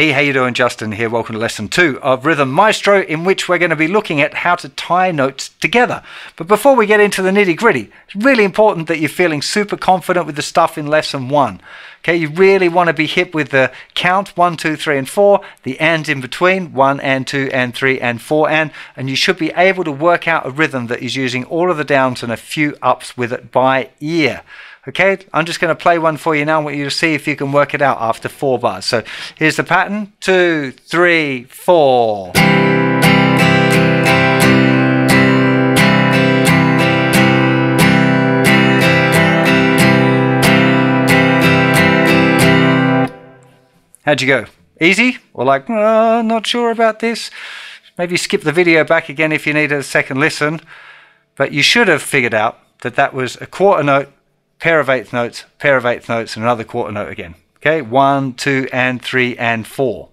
Hey, how you doing? Justin here. Welcome to lesson two of Rhythm Maestro, in which we're going to be looking at how to tie notes together. But before we get into the nitty gritty, it's really important that you're feeling super confident with the stuff in lesson one. Okay, you really want to be hip with the count one, two, three, and four, the and in between one and two and three and four and, and you should be able to work out a rhythm that is using all of the downs and a few ups with it by ear. Okay, I'm just going to play one for you now. I want you to see if you can work it out after four bars. So here's the pattern two, three, four. How'd you go? Easy? Or like, oh, not sure about this? Maybe skip the video back again if you need a second listen. But you should have figured out that that was a quarter note pair of eighth notes, pair of eighth notes, and another quarter note again. Okay, one, two, and three, and four.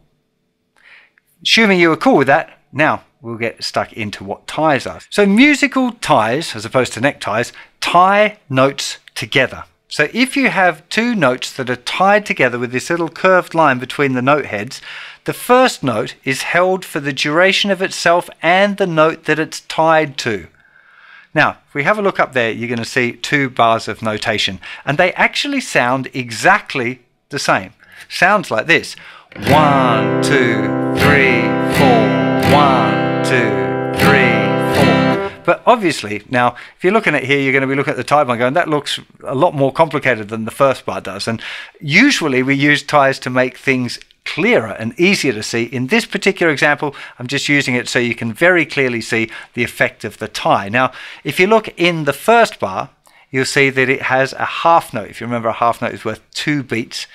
Assuming you were cool with that, now we'll get stuck into what ties are. So musical ties, as opposed to neckties, tie notes together. So if you have two notes that are tied together with this little curved line between the note heads, the first note is held for the duration of itself and the note that it's tied to. Now, if we have a look up there, you're going to see two bars of notation, and they actually sound exactly the same. Sounds like this. One, two, three, four. One, two, three, four. But obviously, now, if you're looking at here, you're going to be looking at the tie bar going, that looks a lot more complicated than the first bar does. And usually we use ties to make things clearer and easier to see. In this particular example, I'm just using it so you can very clearly see the effect of the tie. Now, if you look in the first bar, you'll see that it has a half note. If you remember, a half note is worth two beats.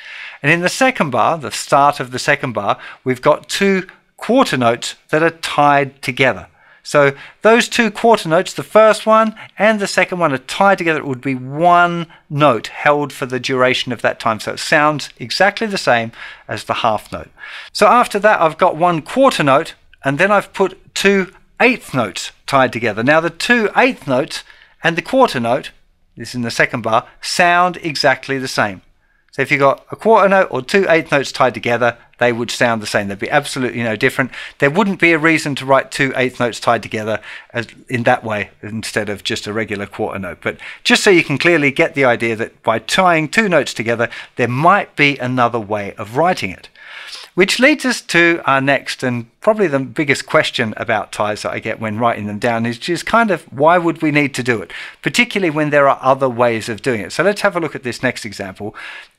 And in the second bar, the start of the second bar, we've got two quarter notes that are tied together. So those two quarter notes, the first one and the second one are tied together. It would be one note held for the duration of that time. So it sounds exactly the same as the half note. So after that, I've got one quarter note and then I've put two eighth notes tied together. Now the two eighth notes and the quarter note, this is in the second bar, sound exactly the same. So if you've got a quarter note or two eighth notes tied together, they would sound the same. They'd be absolutely no different. There wouldn't be a reason to write two eighth notes tied together as in that way instead of just a regular quarter note. But just so you can clearly get the idea that by tying two notes together, there might be another way of writing it. Which leads us to our next and probably the biggest question about ties that I get when writing them down is just kind of why would we need to do it, particularly when there are other ways of doing it. So let's have a look at this next example.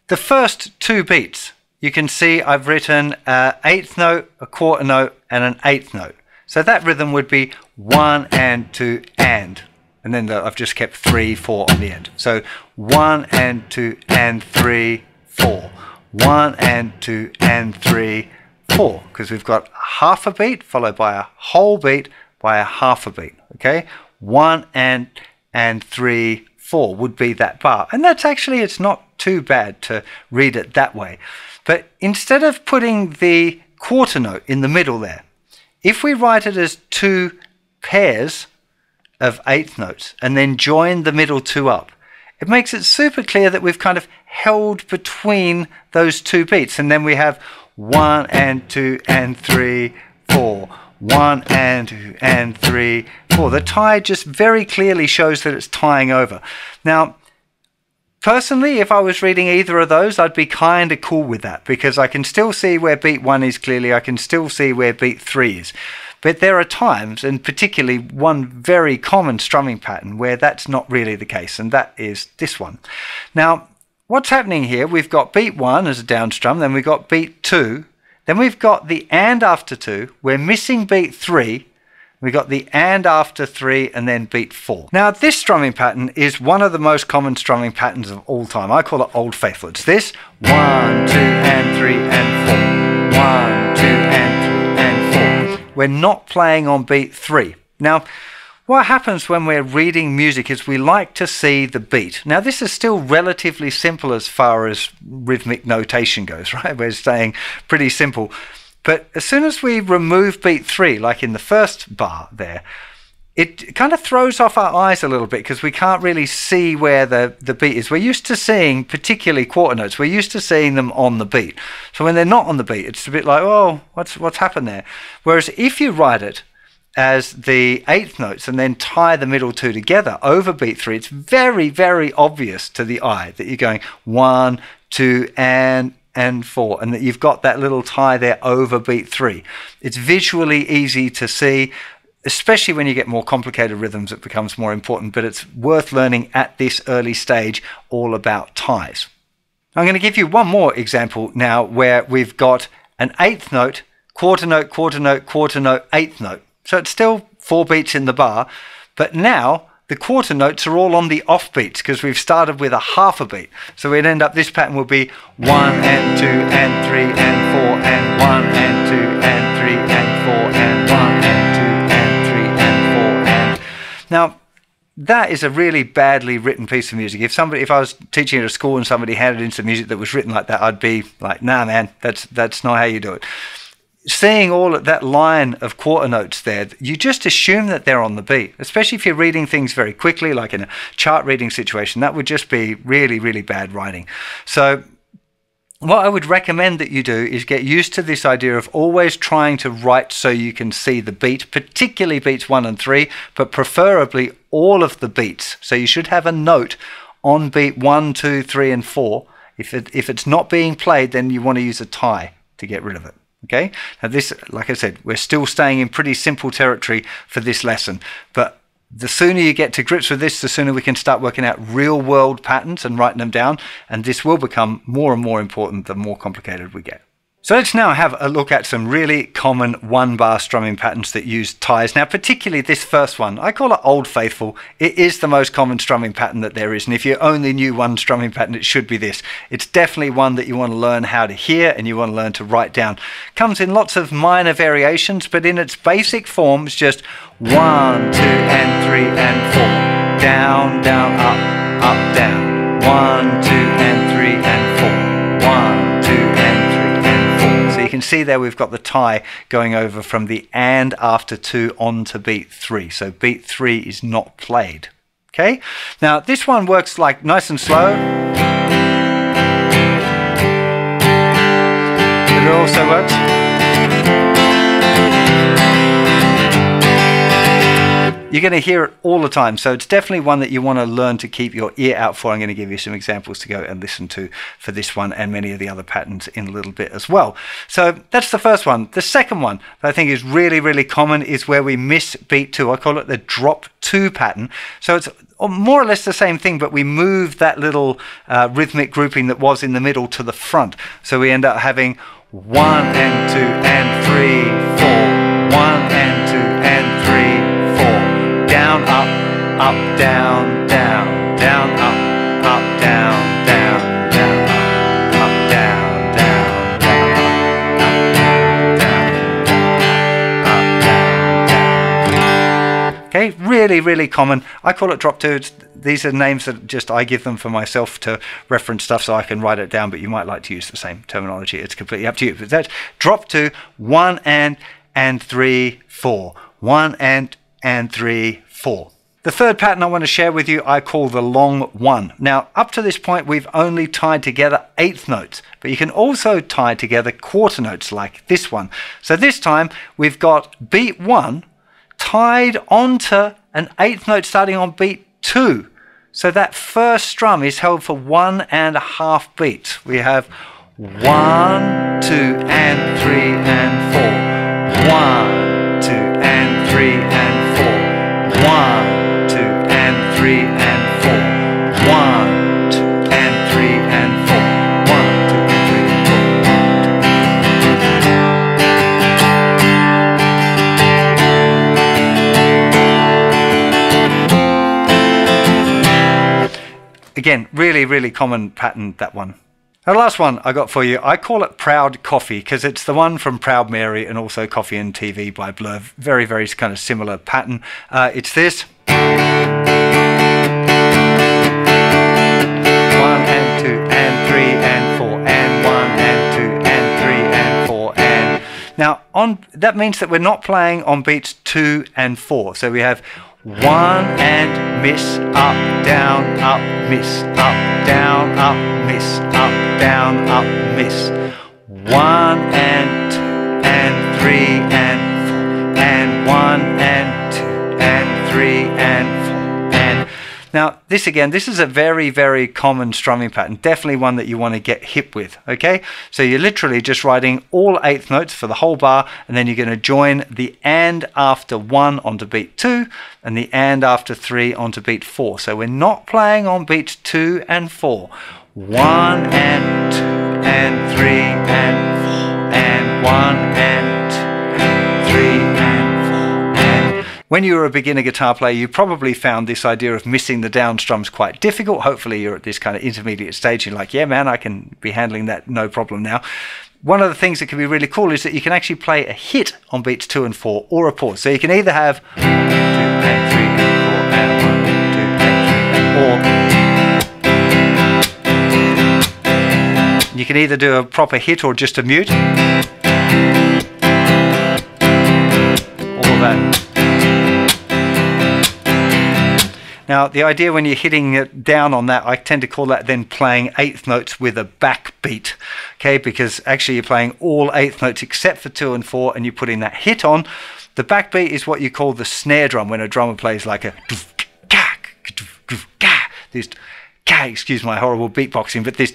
The first two beats, you can see I've written an eighth note, a quarter note, and an eighth note. So that rhythm would be one and two and. And then the, I've just kept three, four on the end. So one and two and three, four. One and two and three, four. Because we've got half a beat followed by a whole beat by a half a beat. Okay? One and and three, four would be that bar. And that's actually, it's not too bad to read it that way. But instead of putting the quarter note in the middle there, if we write it as two pairs of eighth notes and then join the middle two up, it makes it super clear that we've kind of held between those two beats. And then we have one and two and three, four. One and two and three, four. The tie just very clearly shows that it's tying over. Now, Personally, if I was reading either of those, I'd be kind of cool with that because I can still see where beat one is clearly, I can still see where beat three is. But there are times, and particularly one very common strumming pattern, where that's not really the case, and that is this one. Now, what's happening here, we've got beat one as a down strum, then we've got beat two, then we've got the and after two, we're missing beat three, we got the and after three and then beat four. Now this strumming pattern is one of the most common strumming patterns of all time. I call it Old Faithful. It's this, one, two, and three, and four. One, two, and three, and four. We're not playing on beat three. Now, what happens when we're reading music is we like to see the beat. Now, this is still relatively simple as far as rhythmic notation goes, right? We're saying pretty simple. But as soon as we remove beat three, like in the first bar there, it kind of throws off our eyes a little bit because we can't really see where the, the beat is. We're used to seeing, particularly quarter notes, we're used to seeing them on the beat. So when they're not on the beat, it's a bit like, oh, what's what's happened there? Whereas if you write it as the eighth notes and then tie the middle two together over beat three, it's very, very obvious to the eye that you're going one, two, and and four, and that you've got that little tie there over beat three. It's visually easy to see especially when you get more complicated rhythms, it becomes more important, but it's worth learning at this early stage all about ties. I'm going to give you one more example now where we've got an eighth note, quarter note, quarter note, quarter note, eighth note. So it's still four beats in the bar, but now the quarter notes are all on the off beats because we've started with a half a beat. So we'd end up, this pattern will be one and two and three and four and one and two and three and four and one and two and three and four and. Now, that is a really badly written piece of music. If somebody, if I was teaching at a school and somebody handed in some music that was written like that, I'd be like, "Nah, man, that's that's not how you do it." Seeing all that line of quarter notes there, you just assume that they're on the beat, especially if you're reading things very quickly, like in a chart reading situation. That would just be really, really bad writing. So, what I would recommend that you do is get used to this idea of always trying to write so you can see the beat, particularly beats one and three, but preferably all of the beats. So, you should have a note on beat one, two, three, and four. If, it, if it's not being played, then you want to use a tie to get rid of it. Okay, now this, like I said, we're still staying in pretty simple territory for this lesson, but the sooner you get to grips with this, the sooner we can start working out real world patterns and writing them down, and this will become more and more important the more complicated we get. So let's now have a look at some really common one bar strumming patterns that use ties. Now, particularly this first one, I call it Old Faithful. It is the most common strumming pattern that there is. And if you only knew one strumming pattern, it should be this. It's definitely one that you want to learn how to hear and you want to learn to write down. Comes in lots of minor variations, but in its basic form, it's just one, two, and three, and four. Down, down, up, up, down. One, two, and three, and can see there we've got the tie going over from the and after two on to beat three. So beat three is not played. Okay, now this one works like nice and slow. But it also works You're going to hear it all the time. So it's definitely one that you want to learn to keep your ear out for. I'm going to give you some examples to go and listen to for this one and many of the other patterns in a little bit as well. So that's the first one. The second one that I think is really, really common is where we miss beat two. I call it the drop two pattern. So it's more or less the same thing, but we move that little uh, rhythmic grouping that was in the middle to the front. So we end up having one and two and three, down, up, up, down, down, down, up, up, down, down, down, up, down, down, down, up, down, down, Okay, really, really common. I call it drop two. These are names that just I give them for myself to reference stuff so I can write it down, but you might like to use the same terminology. It's completely up to you. But that's drop two, one and and three, four. One and and three, four. The third pattern I want to share with you I call the long one. Now up to this point we've only tied together eighth notes but you can also tie together quarter notes like this one. So this time we've got beat one tied onto an eighth note starting on beat two. So that first strum is held for one and a half beats. We have one, two, and three, and four. One, two, and three, Again, really, really common pattern, that one. The last one I got for you, I call it Proud Coffee because it's the one from Proud Mary and also Coffee and TV by Blur. Very, very kind of similar pattern. Uh, it's this. One and two and three and four and one and two and three and four and Now, on that means that we're not playing on beats two and four. So we have one and miss, up, down, up, miss, up, down, up, miss, up, down, up, miss. One and two and three and four and one and now, this again, this is a very, very common strumming pattern, definitely one that you want to get hip with, okay? So you're literally just writing all eighth notes for the whole bar, and then you're going to join the and after one onto beat two, and the and after three onto beat four. So we're not playing on beats two and four. One and two and three and four and one and when you were a beginner guitar player, you probably found this idea of missing the down strums quite difficult. Hopefully, you're at this kind of intermediate stage. You're like, yeah, man, I can be handling that no problem now. One of the things that can be really cool is that you can actually play a hit on beats two and four or a pause. So you can either have or you can either do a proper hit or just a mute. All that Now, the idea when you're hitting it down on that, I tend to call that then playing eighth notes with a backbeat, okay? Because actually you're playing all eighth notes except for two and four, and you're putting that hit on. The backbeat is what you call the snare drum when a drummer plays like a this, excuse my horrible beatboxing, but this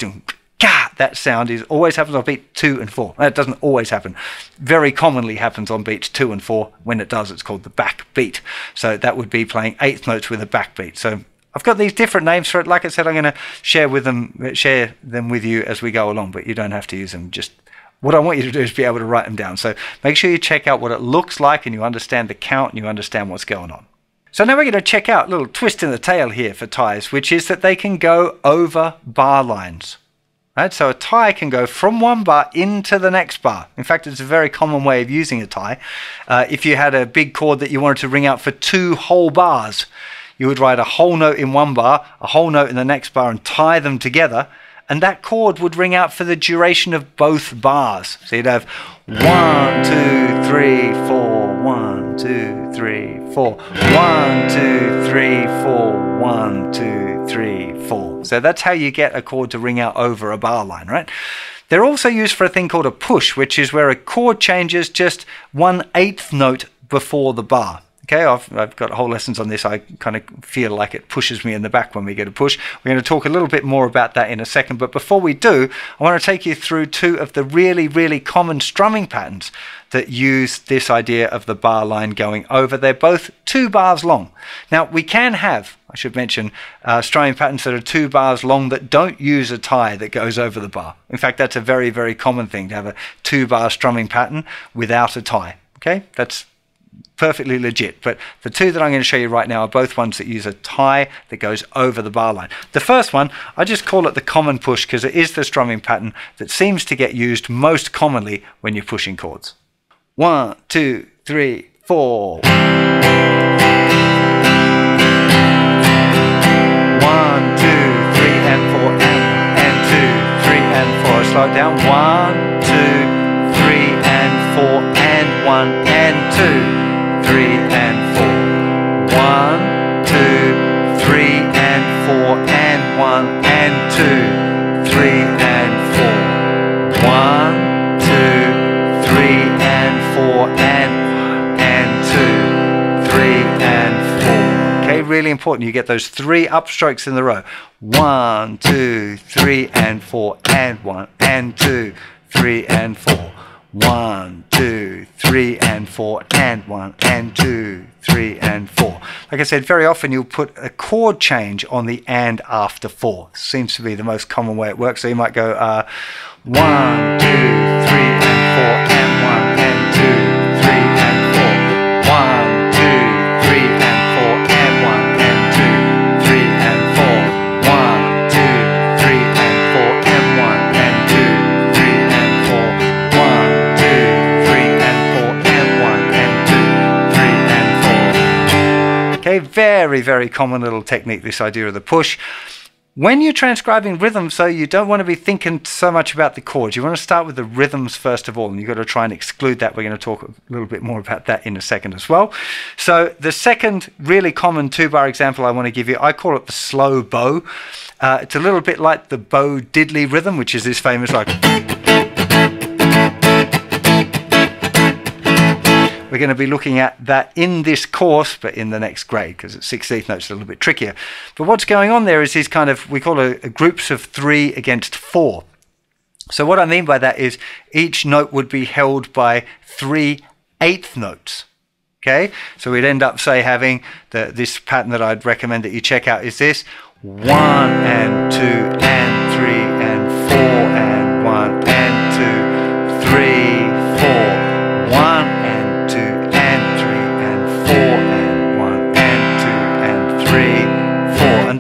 that sound is always happens on beat two and four. That doesn't always happen. Very commonly happens on beats two and four. When it does, it's called the back beat. So that would be playing eighth notes with a backbeat. So I've got these different names for it. Like I said, I'm going to share with them, share them with you as we go along. But you don't have to use them. Just what I want you to do is be able to write them down. So make sure you check out what it looks like and you understand the count and you understand what's going on. So now we're going to check out a little twist in the tail here for ties, which is that they can go over bar lines. Right? So a tie can go from one bar into the next bar. In fact, it's a very common way of using a tie. Uh, if you had a big chord that you wanted to ring out for two whole bars, you would write a whole note in one bar, a whole note in the next bar, and tie them together. And that chord would ring out for the duration of both bars. So you'd have one, two, three, four, one, two, three, four, one, two, three, four, one, two, three, four. So that's how you get a chord to ring out over a bar line, right? They're also used for a thing called a push, which is where a chord changes just one eighth note before the bar. Okay, I've, I've got whole lessons on this. I kind of feel like it pushes me in the back when we get a push. We're going to talk a little bit more about that in a second. But before we do, I want to take you through two of the really, really common strumming patterns that use this idea of the bar line going over. They're both two bars long. Now, we can have, I should mention, uh, strumming patterns that are two bars long that don't use a tie that goes over the bar. In fact, that's a very, very common thing to have a two bar strumming pattern without a tie. Okay, that's perfectly legit. But the two that I'm going to show you right now are both ones that use a tie that goes over the bar line. The first one, I just call it the common push because it is the strumming pattern that seems to get used most commonly when you're pushing chords. One, two, three, four. One, two, three, and four, and, two, three, and four. Slow down. One, two, three, and four, and one, and two three, and four. One, two, three, and four, and one, and two, three, and four. One, two, three, and four, and and two, three, and four. Okay, really important. You get those three upstrokes in the row. One, two, three, and four, and one, and two, three, and four. One, two, three, and four, and one, and two, three, and four. Like I said, very often you'll put a chord change on the and after four. Seems to be the most common way it works. So you might go uh, one, two, three, very, very common little technique, this idea of the push. When you're transcribing rhythms, though, you don't want to be thinking so much about the chords. You want to start with the rhythms first of all, and you've got to try and exclude that. We're going to talk a little bit more about that in a second as well. So, the second really common two bar example I want to give you, I call it the slow bow. Uh, it's a little bit like the Bo Diddley rhythm, which is this famous like. We're going to be looking at that in this course, but in the next grade, because at 16th notes a little bit trickier. But what's going on there is these kind of, we call it groups of three against four. So what I mean by that is each note would be held by three eighth notes. Okay, so we'd end up, say, having the, this pattern that I'd recommend that you check out is this one and two and and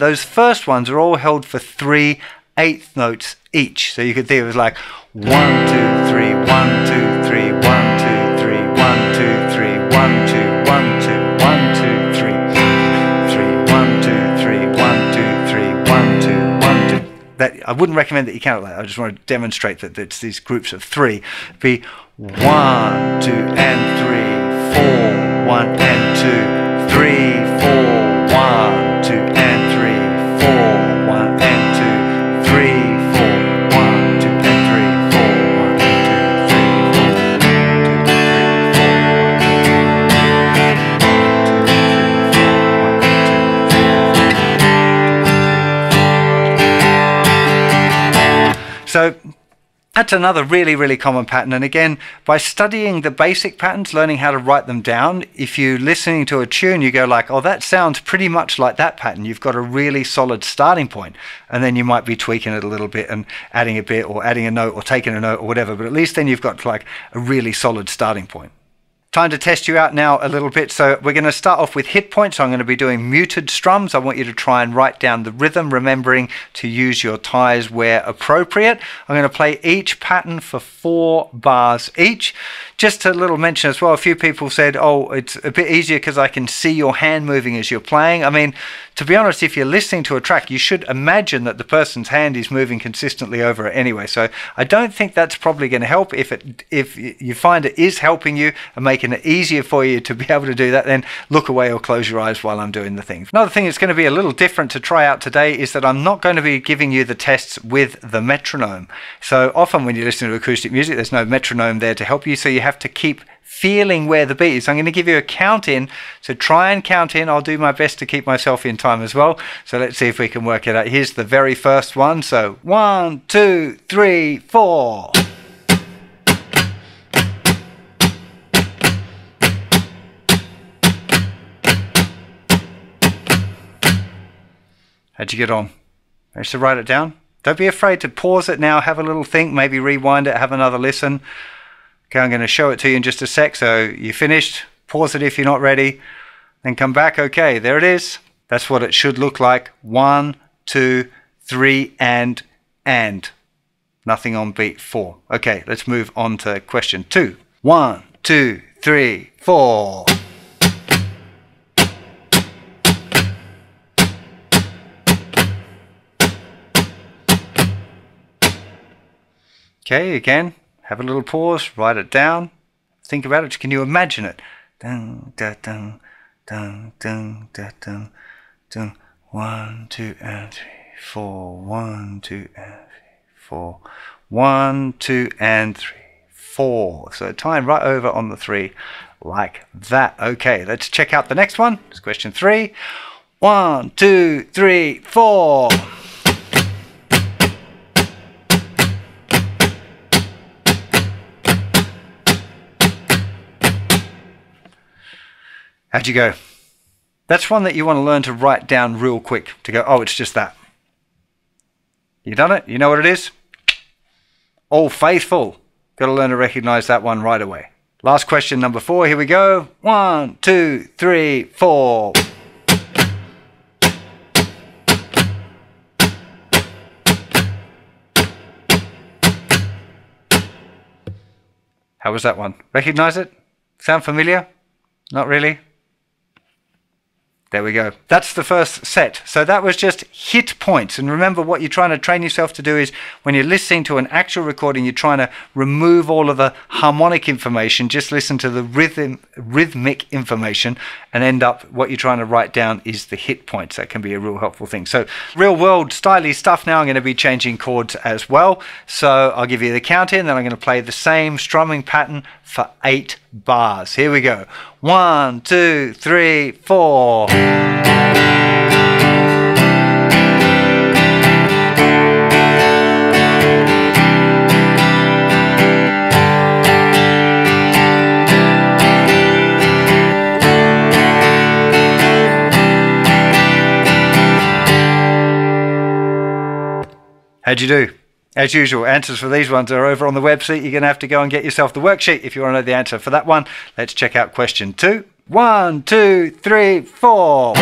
those first ones are all held for three eighth notes each. So you could think it as like one, two, three, one, two, three, one, two, three, one, two, three, one, two, one, two, one, two, three, three, one, two, three, one, two, three, one, two, one, two. That I wouldn't recommend that you count like that. I just want to demonstrate that it's these groups of three. Be one, two, and three, four, one, and two, three, four, one, two, and so that's another really, really common pattern. And again, by studying the basic patterns, learning how to write them down, if you're listening to a tune, you go like, oh, that sounds pretty much like that pattern. You've got a really solid starting point. And then you might be tweaking it a little bit and adding a bit or adding a note or taking a note or whatever. But at least then you've got like a really solid starting point. Time to test you out now a little bit. So we're going to start off with hit points. I'm going to be doing muted strums. I want you to try and write down the rhythm, remembering to use your ties where appropriate. I'm going to play each pattern for four bars each. Just a little mention as well, a few people said, oh, it's a bit easier because I can see your hand moving as you're playing. I mean, to be honest, if you're listening to a track, you should imagine that the person's hand is moving consistently over it anyway. So I don't think that's probably going to help. If it if you find it is helping you and making it easier for you to be able to do that, then look away or close your eyes while I'm doing the thing. Another thing that's going to be a little different to try out today is that I'm not going to be giving you the tests with the metronome. So often when you listen to acoustic music, there's no metronome there to help you, so you have to keep feeling where the beat is. I'm going to give you a count in. So try and count in. I'll do my best to keep myself in time as well. So let's see if we can work it out. Here's the very first one. So one, two, three, four. How'd you get on? Managed to write it down? Don't be afraid to pause it now, have a little think, maybe rewind it, have another listen. Okay, I'm going to show it to you in just a sec. So you finished, pause it if you're not ready, then come back. Okay, there it is. That's what it should look like. One, two, three, and, and. Nothing on beat four. Okay, let's move on to question two. One, two, three, four. Okay, again, have a little pause, write it down, think about it. Can you imagine it? Dun, dun, dun, dun, dun, dun. One, two, and three, four. One, two, and three, four. One, two, and three, four. So time right over on the three like that. Okay, let's check out the next one. It's question three. One, two, three, four. How'd you go? That's one that you want to learn to write down real quick to go, oh, it's just that. You done it? You know what it is? Old Faithful. Got to learn to recognize that one right away. Last question, number four. Here we go. One, two, three, four. How was that one? Recognize it? Sound familiar? Not really? There we go. That's the first set. So that was just hit points. And remember, what you're trying to train yourself to do is when you're listening to an actual recording, you're trying to remove all of the harmonic information, just listen to the rhythm, rhythmic information, and end up what you're trying to write down is the hit points. That can be a real helpful thing. So, real world styly stuff now. I'm going to be changing chords as well. So, I'll give you the count in, then I'm going to play the same strumming pattern for eight bars. Here we go. One, two, three, four. How'd you do? As usual, answers for these ones are over on the website. You're going to have to go and get yourself the worksheet if you want to know the answer for that one. Let's check out question two. One, two, three, four.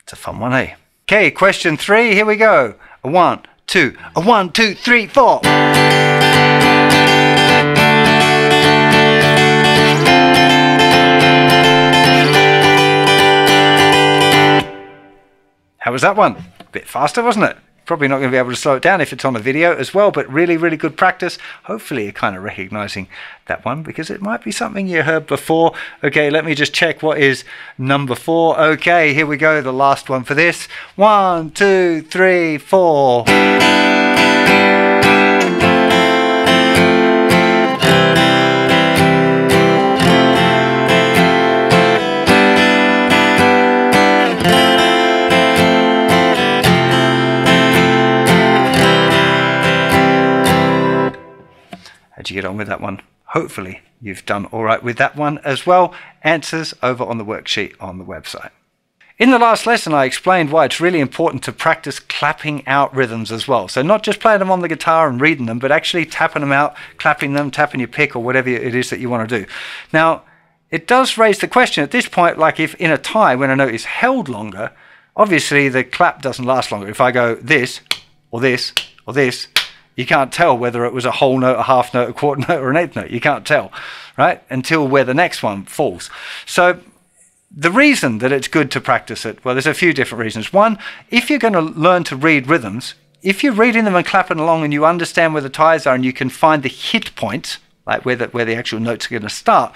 It's a fun one, eh? Okay, question three. Here we go. A one, two, a one, two, three, four. How was that one? A bit faster, wasn't it? Probably not going to be able to slow it down if it's on a video as well, but really, really good practice. Hopefully, you're kind of recognizing that one because it might be something you heard before. Okay, let me just check what is number four. Okay, here we go, the last one for this. One, two, three, four. Get on with that one? Hopefully, you've done all right with that one as well. Answers over on the worksheet on the website. In the last lesson, I explained why it's really important to practice clapping out rhythms as well. So, not just playing them on the guitar and reading them, but actually tapping them out, clapping them, tapping your pick, or whatever it is that you want to do. Now, it does raise the question at this point like, if in a tie, when a note is held longer, obviously the clap doesn't last longer. If I go this, or this, or this, you can't tell whether it was a whole note, a half note, a quarter note, or an eighth note. You can't tell, right? Until where the next one falls. So the reason that it's good to practice it, well, there's a few different reasons. One, if you're going to learn to read rhythms, if you're reading them and clapping along and you understand where the ties are and you can find the hit points, like where the, where the actual notes are going to start,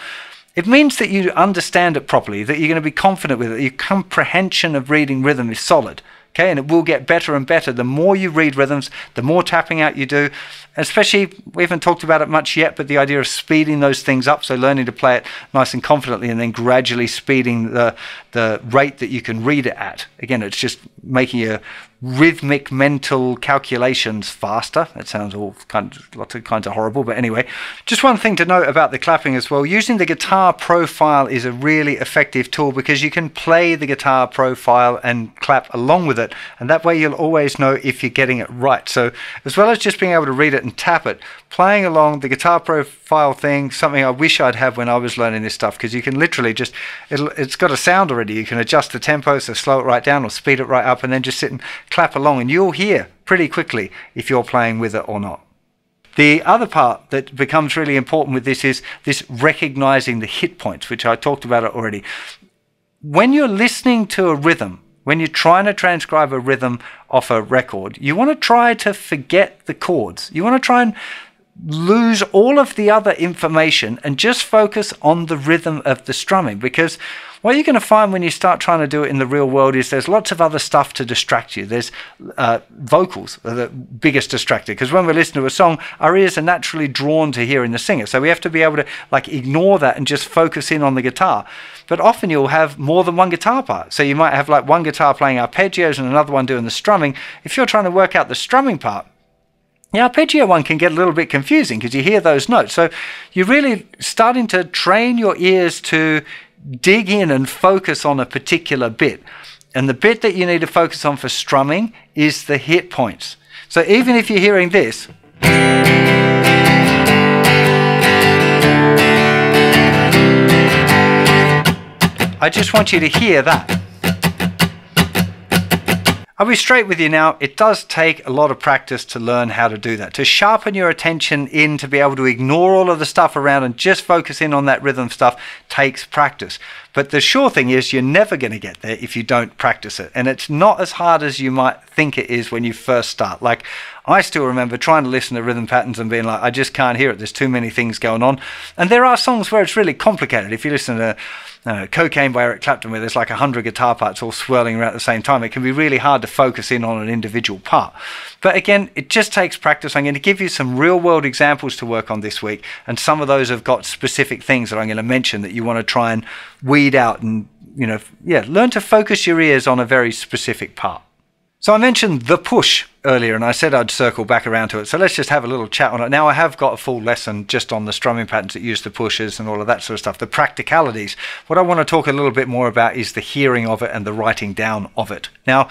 it means that you understand it properly, that you're going to be confident with it, your comprehension of reading rhythm is solid. Okay, and it will get better and better. The more you read rhythms, the more tapping out you do. Especially, we haven't talked about it much yet, but the idea of speeding those things up, so learning to play it nice and confidently, and then gradually speeding the the rate that you can read it at. Again, it's just making your rhythmic mental calculations faster. That sounds all kind of, lots of kinds of horrible, but anyway. Just one thing to note about the clapping as well. Using the Guitar Pro file is a really effective tool because you can play the Guitar Pro file and clap along with it, and that way you'll always know if you're getting it right. So as well as just being able to read it and tap it, playing along the Guitar Pro file thing, something I wish I'd have when I was learning this stuff, because you can literally just, it's got a sound already. You can adjust the tempo, so slow it right down or speed it right up, and then just sit and clap along, and you'll hear pretty quickly if you're playing with it or not. The other part that becomes really important with this is this recognizing the hit points, which I talked about it already. When you're listening to a rhythm, when you're trying to transcribe a rhythm off a record, you want to try to forget the chords. You want to try and lose all of the other information and just focus on the rhythm of the strumming because what you're going to find when you start trying to do it in the real world is there's lots of other stuff to distract you. There's uh, vocals are the biggest distractor because when we listen to a song, our ears are naturally drawn to hearing the singer. So we have to be able to like ignore that and just focus in on the guitar. But often you'll have more than one guitar part. So you might have like one guitar playing arpeggios and another one doing the strumming. If you're trying to work out the strumming part, the arpeggio one can get a little bit confusing because you hear those notes. So you're really starting to train your ears to dig in and focus on a particular bit. And the bit that you need to focus on for strumming is the hit points. So even if you're hearing this, I just want you to hear that. I'll be straight with you now. It does take a lot of practice to learn how to do that. To sharpen your attention in to be able to ignore all of the stuff around and just focus in on that rhythm stuff takes practice. But the sure thing is you're never going to get there if you don't practice it. And it's not as hard as you might think it is when you first start. Like I still remember trying to listen to rhythm patterns and being like, I just can't hear it. There's too many things going on. And there are songs where it's really complicated. If you listen to uh, Cocaine by Eric Clapton, where there's like a hundred guitar parts all swirling around at the same time, it can be really hard to focus in on an individual part. But again, it just takes practice. I'm going to give you some real world examples to work on this week, and some of those have got specific things that I'm going to mention that you want to try and weed out and you know, yeah, learn to focus your ears on a very specific part. So I mentioned the push earlier and I said I'd circle back around to it. So let's just have a little chat on it. Now I have got a full lesson just on the strumming patterns that use the pushes and all of that sort of stuff, the practicalities. What I want to talk a little bit more about is the hearing of it and the writing down of it. Now,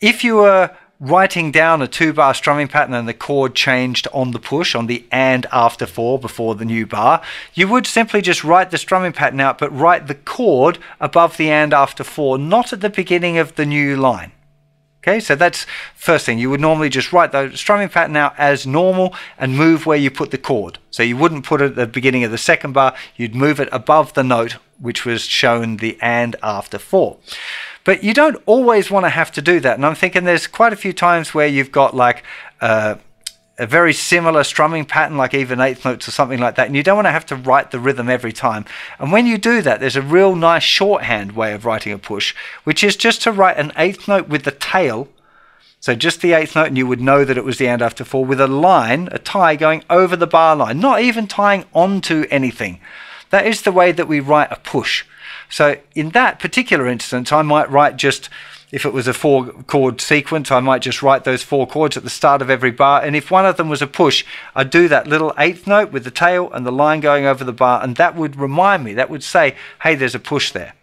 if you were writing down a two bar strumming pattern and the chord changed on the push on the and after four before the new bar, you would simply just write the strumming pattern out, but write the chord above the and after four, not at the beginning of the new line. Okay, so that's first thing. You would normally just write the strumming pattern out as normal and move where you put the chord. So you wouldn't put it at the beginning of the second bar, you'd move it above the note which was shown the and after four. But you don't always want to have to do that. And I'm thinking there's quite a few times where you've got like uh, a very similar strumming pattern, like even eighth notes or something like that, and you don't want to have to write the rhythm every time. And when you do that, there's a real nice shorthand way of writing a push, which is just to write an eighth note with the tail. So just the eighth note, and you would know that it was the and after four with a line, a tie going over the bar line, not even tying onto anything. That is the way that we write a push. So in that particular instance, I might write just, if it was a four chord sequence, I might just write those four chords at the start of every bar. And if one of them was a push, I'd do that little eighth note with the tail and the line going over the bar. And that would remind me, that would say, hey, there's a push there.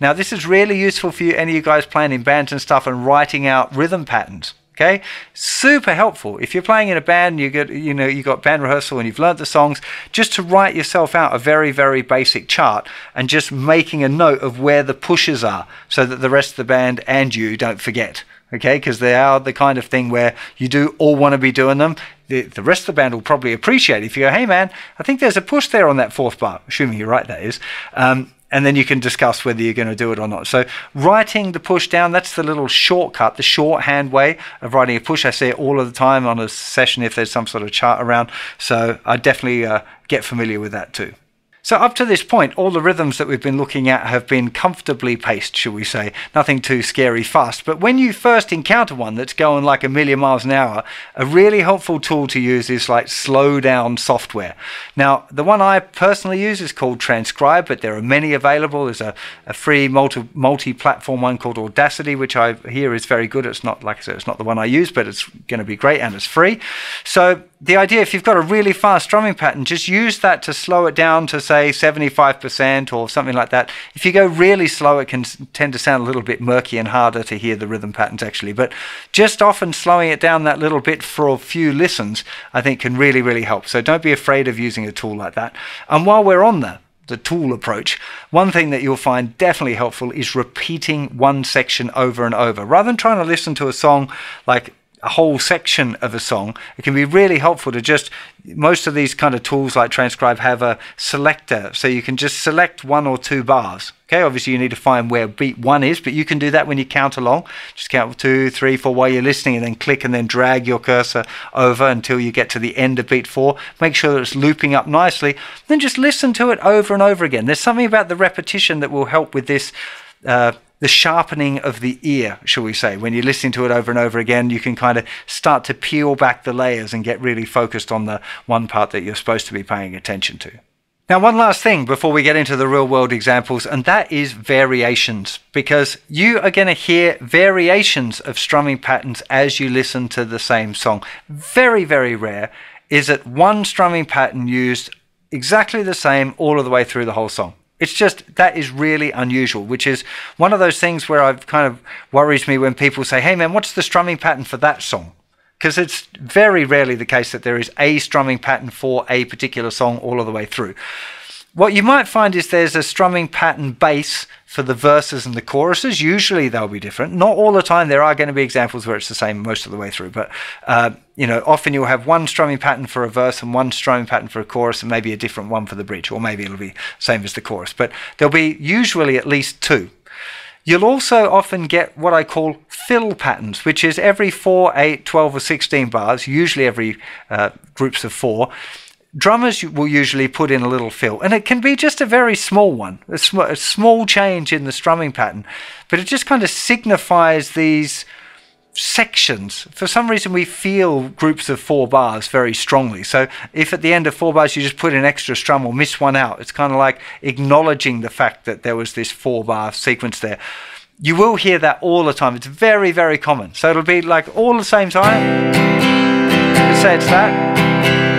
Now, this is really useful for you, any of you guys playing in bands and stuff and writing out rhythm patterns. Okay, super helpful. If you're playing in a band, you get you know you got band rehearsal and you've learned the songs, just to write yourself out a very very basic chart and just making a note of where the pushes are, so that the rest of the band and you don't forget. Okay, because they are the kind of thing where you do all want to be doing them. The, the rest of the band will probably appreciate it if you go, hey man, I think there's a push there on that fourth bar, assuming you're right, that is. Um, and then you can discuss whether you're going to do it or not. So writing the push down, that's the little shortcut, the shorthand way of writing a push. I see it all of the time on a session if there's some sort of chart around. So I definitely uh, get familiar with that too. So up to this point, all the rhythms that we've been looking at have been comfortably paced, shall we say. Nothing too scary fast. But when you first encounter one that's going like a million miles an hour, a really helpful tool to use is like slow down software. Now, the one I personally use is called Transcribe, but there are many available. There's a, a free multi, multi-platform one called Audacity, which I hear is very good. It's not, like I said, it's not the one I use, but it's going to be great and it's free. So the idea, if you've got a really fast strumming pattern, just use that to slow it down to say 75% or something like that. If you go really slow, it can tend to sound a little bit murky and harder to hear the rhythm patterns actually. But just often slowing it down that little bit for a few listens, I think can really, really help. So don't be afraid of using a tool like that. And while we're on the the tool approach, one thing that you'll find definitely helpful is repeating one section over and over. Rather than trying to listen to a song like a whole section of a song, it can be really helpful to just most of these kind of tools like transcribe have a selector so you can just select one or two bars. Okay obviously you need to find where beat one is but you can do that when you count along. Just count two three four while you're listening and then click and then drag your cursor over until you get to the end of beat four. Make sure that it's looping up nicely. Then just listen to it over and over again. There's something about the repetition that will help with this uh, the sharpening of the ear, shall we say. When you're listening to it over and over again, you can kind of start to peel back the layers and get really focused on the one part that you're supposed to be paying attention to. Now, one last thing before we get into the real world examples, and that is variations, because you are going to hear variations of strumming patterns as you listen to the same song. Very, very rare is it one strumming pattern used exactly the same all of the way through the whole song. It's just that is really unusual, which is one of those things where I've kind of worries me when people say, "Hey man, what's the strumming pattern for that song?" Because it's very rarely the case that there is a strumming pattern for a particular song all of the way through. What you might find is there's a strumming pattern base for the verses and the choruses. Usually they'll be different. Not all the time. There are going to be examples where it's the same most of the way through. But uh, you know, often you'll have one strumming pattern for a verse and one strumming pattern for a chorus, and maybe a different one for the bridge, or maybe it'll be same as the chorus. But there'll be usually at least two. You'll also often get what I call fill patterns, which is every 4, 8, 12, or 16 bars, usually every uh, groups of four, drummers will usually put in a little fill, and it can be just a very small one, a, sm- a small change in the strumming pattern, but it just kind of signifies these sections. For some reason, we feel groups of four bars very strongly. So if at the end of four bars you just put an extra strum or miss one out, it's kind of like acknowledging the fact that there was this four bar sequence there. You will hear that all the time. It's very, very common. So it'll be like all the same time. Let's say it's that.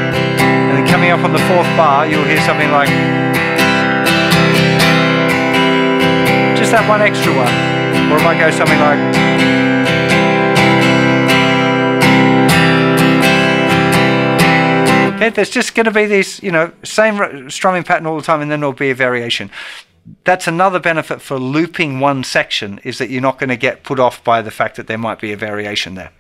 Coming up on the fourth bar, you'll hear something like just that one extra one. Or it might go something like Okay, there's just going to be these, you know, same strumming pattern all the time, and then there'll be a variation. That's another benefit for looping one section is that you're not going to get put off by the fact that there might be a variation there.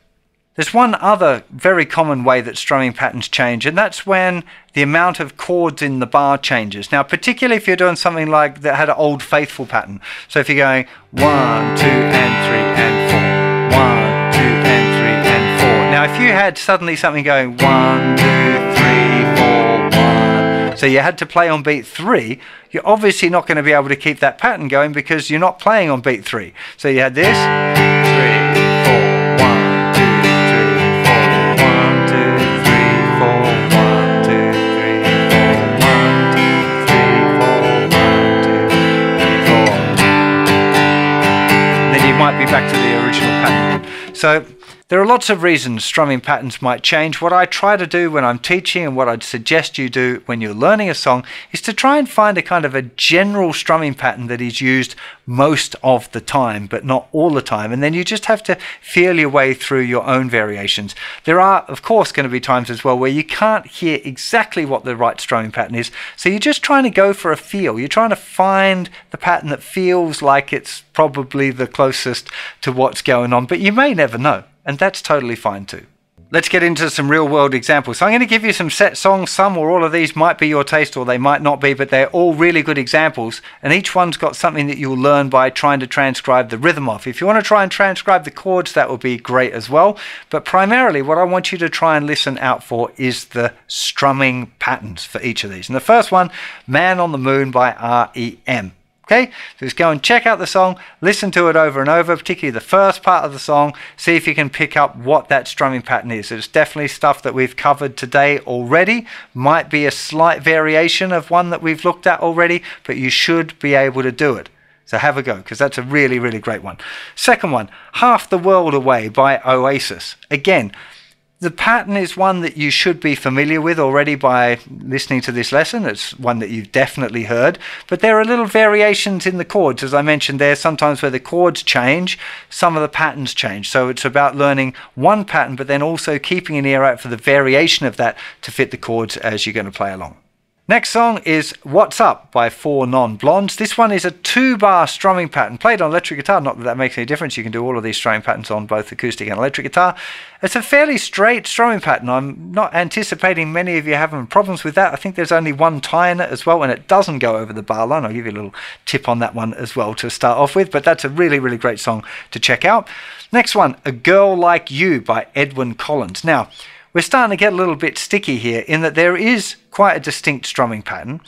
There's one other very common way that strumming patterns change, and that's when the amount of chords in the bar changes. Now, particularly if you're doing something like that had an old faithful pattern. So if you're going one, two, and three, and four, one, two, and three, and four. Now, if you had suddenly something going one, two, so you had to play on beat three. You're obviously not going to be able to keep that pattern going because you're not playing on beat three. So you had this three, So there are lots of reasons strumming patterns might change. What I try to do when I'm teaching and what I'd suggest you do when you're learning a song is to try and find a kind of a general strumming pattern that is used most of the time, but not all the time. And then you just have to feel your way through your own variations. There are, of course, going to be times as well where you can't hear exactly what the right strumming pattern is. So you're just trying to go for a feel. You're trying to find the pattern that feels like it's probably the closest to what's going on, but you may never know and that's totally fine too. Let's get into some real world examples. So I'm going to give you some set songs. Some or all of these might be your taste or they might not be, but they're all really good examples. And each one's got something that you'll learn by trying to transcribe the rhythm off. If you want to try and transcribe the chords, that would be great as well. But primarily, what I want you to try and listen out for is the strumming patterns for each of these. And the first one, Man on the Moon by REM. Okay, so just go and check out the song, listen to it over and over, particularly the first part of the song, see if you can pick up what that strumming pattern is. It's definitely stuff that we've covered today already, might be a slight variation of one that we've looked at already, but you should be able to do it. So have a go, because that's a really, really great one. Second one, Half the World Away by Oasis. Again, the pattern is one that you should be familiar with already by listening to this lesson. It's one that you've definitely heard. But there are little variations in the chords. As I mentioned there, sometimes where the chords change, some of the patterns change. So it's about learning one pattern, but then also keeping an ear out for the variation of that to fit the chords as you're going to play along. Next song is What's Up by Four Non Blondes. This one is a two bar strumming pattern played on electric guitar. Not that that makes any difference. You can do all of these strumming patterns on both acoustic and electric guitar. It's a fairly straight strumming pattern. I'm not anticipating many of you having problems with that. I think there's only one tie in it as well, and it doesn't go over the bar line. I'll give you a little tip on that one as well to start off with, but that's a really, really great song to check out. Next one, A Girl Like You by Edwyn Collins. Now, we're starting to get a little bit sticky here in that there is quite a distinct strumming pattern,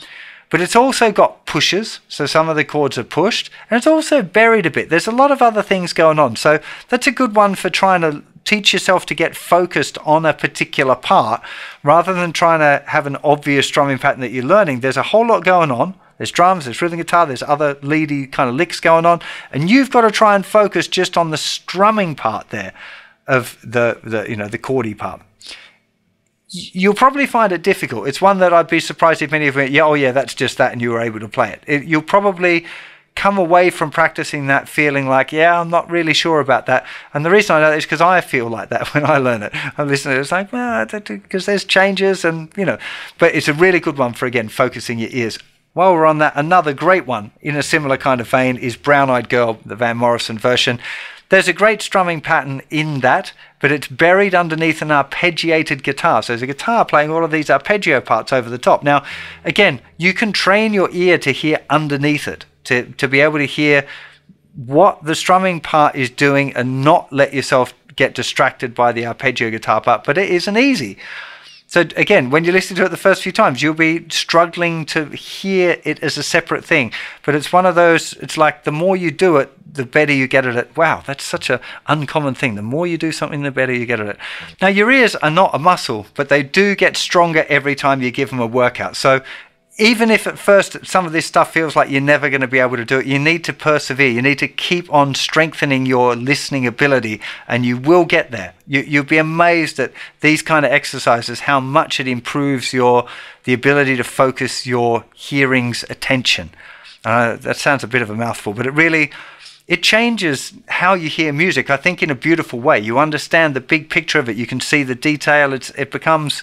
but it's also got pushes, so some of the chords are pushed, and it's also buried a bit. There's a lot of other things going on, so that's a good one for trying to teach yourself to get focused on a particular part rather than trying to have an obvious strumming pattern that you're learning. There's a whole lot going on. There's drums, there's rhythm guitar, there's other leady kind of licks going on, and you've got to try and focus just on the strumming part there of the, the you know the chordy part you'll probably find it difficult. It's one that I'd be surprised if many of you, yeah, oh yeah, that's just that, and you were able to play it. it. You'll probably come away from practicing that feeling like, yeah, I'm not really sure about that. And the reason I know that is because I feel like that when I learn it. I'm listening, it's like, well, because there's changes and, you know, but it's a really good one for, again, focusing your ears while we're on that, another great one in a similar kind of vein is Brown Eyed Girl, the Van Morrison version. There's a great strumming pattern in that, but it's buried underneath an arpeggiated guitar. So there's a guitar playing all of these arpeggio parts over the top. Now, again, you can train your ear to hear underneath it, to, to be able to hear what the strumming part is doing and not let yourself get distracted by the arpeggio guitar part. But it isn't easy. So again, when you listen to it the first few times, you'll be struggling to hear it as a separate thing. But it's one of those. It's like the more you do it, the better you get at it. Wow, that's such a uncommon thing. The more you do something, the better you get at it. Now your ears are not a muscle, but they do get stronger every time you give them a workout. So even if at first some of this stuff feels like you're never going to be able to do it, you need to persevere. You need to keep on strengthening your listening ability, and you will get there. You, you'll be amazed at these kind of exercises how much it improves your the ability to focus your hearing's attention. Uh, that sounds a bit of a mouthful, but it really it changes how you hear music. I think in a beautiful way. You understand the big picture of it. You can see the detail. It's, it becomes,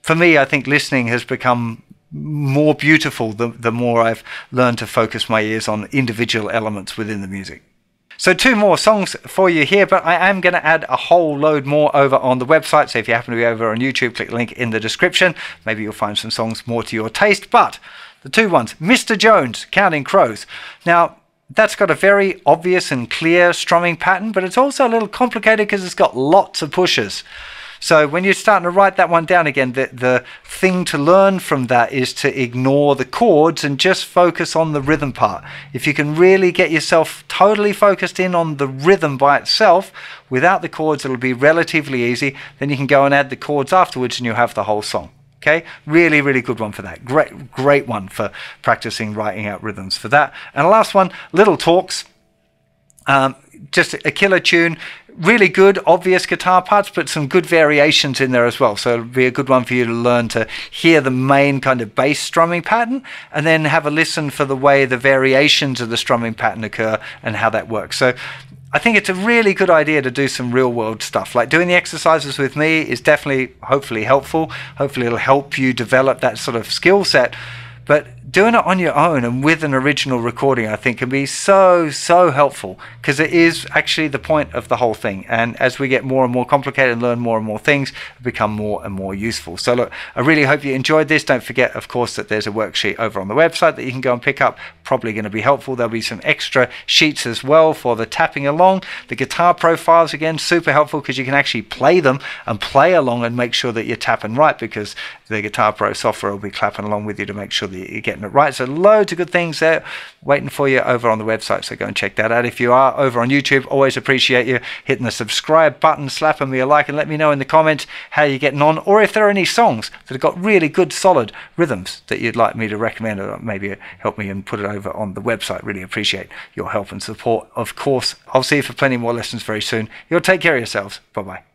for me, I think listening has become more beautiful the, the more I've learned to focus my ears on individual elements within the music. So two more songs for you here, but I am going to add a whole load more over on the website. So if you happen to be over on YouTube, click the link in the description. Maybe you'll find some songs more to your taste. But the two ones, Mr. Jones, Counting Crows. Now, that's got a very obvious and clear strumming pattern, but it's also a little complicated because it's got lots of pushes. So when you're starting to write that one down again, the, the thing to learn from that is to ignore the chords and just focus on the rhythm part. If you can really get yourself totally focused in on the rhythm by itself, without the chords, it'll be relatively easy. Then you can go and add the chords afterwards and you'll have the whole song. Okay, really, really good one for that. Great, great one for practicing writing out rhythms for that. And last one, Little Talks. Um, just a killer tune really good, obvious guitar parts, but some good variations in there as well. So it'll be a good one for you to learn to hear the main kind of bass strumming pattern and then have a listen for the way the variations of the strumming pattern occur and how that works. So I think it's a really good idea to do some real world stuff. Like doing the exercises with me is definitely, hopefully, helpful. Hopefully, it'll help you develop that sort of skill set. But doing it on your own and with an original recording, I think, can be so, so helpful because it is actually the point of the whole thing. And as we get more and more complicated and learn more and more things, become more and more useful. So, look, I really hope you enjoyed this. Don't forget, of course, that there's a worksheet over on the website that you can go and pick up. Probably going to be helpful. There'll be some extra sheets as well for the tapping along. The Guitar Pro files, again, super helpful because you can actually play them and play along and make sure that you're tapping right because the Guitar Pro software will be clapping along with you to make sure that you're getting it right. So loads of good things there waiting for you over on the website. So go and check that out. If you are over on YouTube, always appreciate you hitting the subscribe button, slapping me a like, and let me know in the comments how you're getting on, or if there are any songs that have got really good, solid rhythms that you'd like me to recommend, or maybe help me and put it over on the website. Really appreciate your help and support. Of course, I'll see you for plenty more lessons very soon. You'll take care of yourselves. Bye bye.